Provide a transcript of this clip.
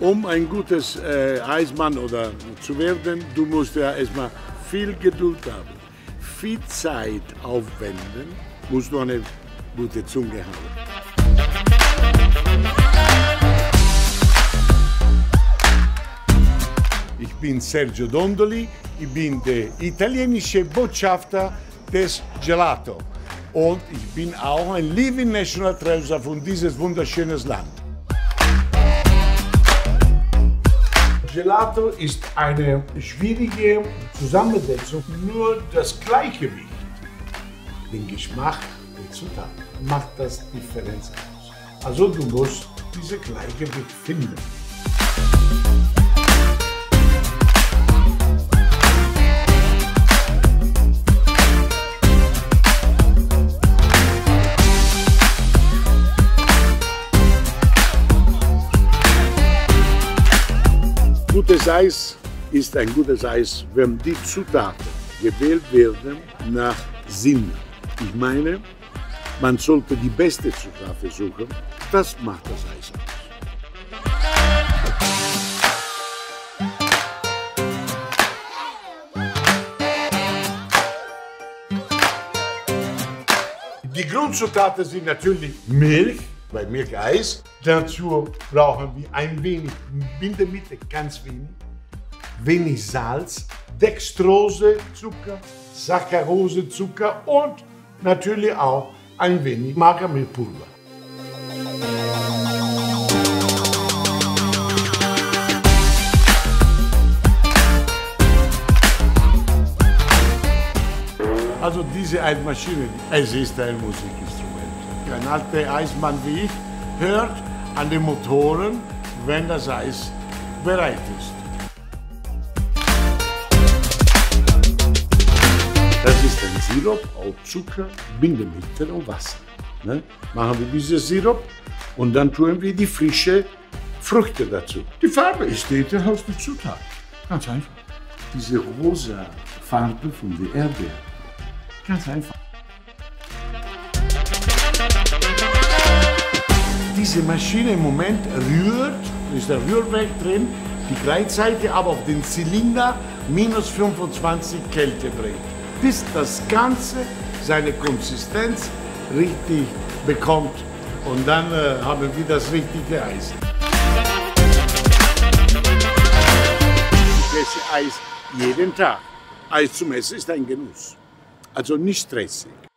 um ein gutes äh, Eismann oder zu werden, du musst ja erstmal viel Geduld haben, viel Zeit aufwenden, musst du eine gute Zunge haben. Ich bin Sergio Dondoli, ich bin der italienische Botschafter des Gelato und ich bin auch ein Living National Treasure von dieses wunderschönes Land. Gelato ist eine schwierige Zusammensetzung, nur das Gleichgewicht, den Geschmack der Zutaten macht das Differenz aus. Also du musst diese Gleichgewicht finden. Gutes Eis ist ein gutes Eis, wenn die Zutaten gewählt werden nach Sinn. Ich meine, man sollte die beste Zutat suchen. Das macht das Eis aus. Die Grundzutaten sind natürlich Milch, bei Milcheis. Dazu brauchen wir ein wenig Bindemittel, ganz wenig, wenig Salz, Dextrose, Zucker, Saccharose, Zucker und natürlich auch ein wenig Magermehlpulver. Also diese Eismaschine, es ist ein Musikinstrument. Ein alter Eismann wie ich hört an den Motoren, wenn das Eis bereit ist. Das ist ein Sirup aus Zucker, Bindemittel und Wasser. Ne? Machen wir diesen Sirup und dann tun wir die frische Früchte dazu. Die Farbe ist die aus der Zutat. Ganz einfach. Diese rosa Farbe von der Erdbeere. Ganz einfach. Diese Maschine im Moment rührt, ist der Rührwerk drin, die gleichzeitig aber auf den Zylinder minus 25 Kälte bringt, bis das Ganze seine Konsistenz richtig bekommt und dann äh, haben wir das richtige Eis. Ich esse Eis jeden Tag. Eis zum Essen ist ein Genuss. Also nicht stressig.